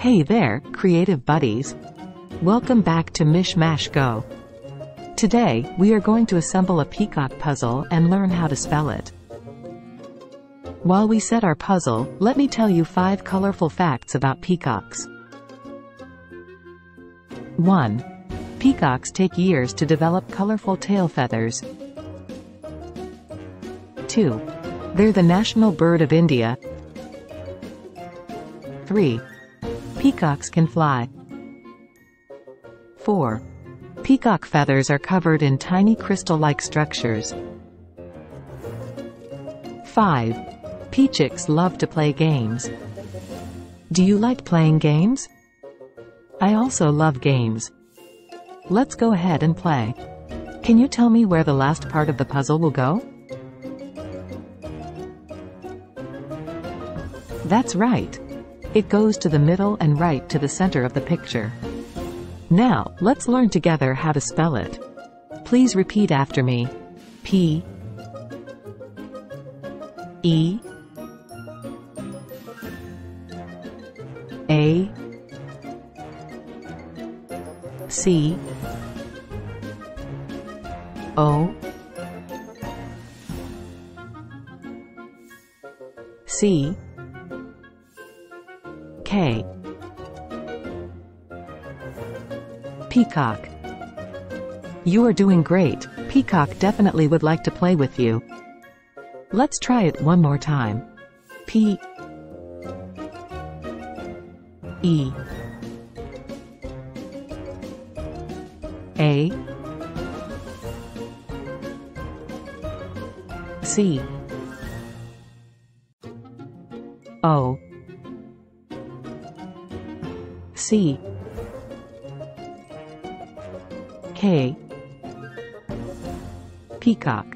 Hey there, creative buddies. Welcome back to Mishmash Go. Today, we are going to assemble a peacock puzzle and learn how to spell it. While we set our puzzle, let me tell you 5 colorful facts about peacocks. 1. Peacocks take years to develop colorful tail feathers. 2. They're the national bird of India. 3. Peacocks can fly. 4. Peacock feathers are covered in tiny crystal-like structures. 5. Peachicks love to play games. Do you like playing games? I also love games. Let's go ahead and play. Can you tell me where the last part of the puzzle will go? That's right. It goes to the middle and right to the center of the picture. Now, let's learn together how to spell it. Please repeat after me. P E A C O C K. Peacock. You are doing great, Peacock definitely would like to play with you. Let's try it one more time. P. E. A. C. O C K Peacock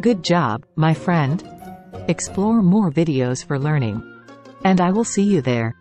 Good job, my friend. Explore more videos for learning. And I will see you there.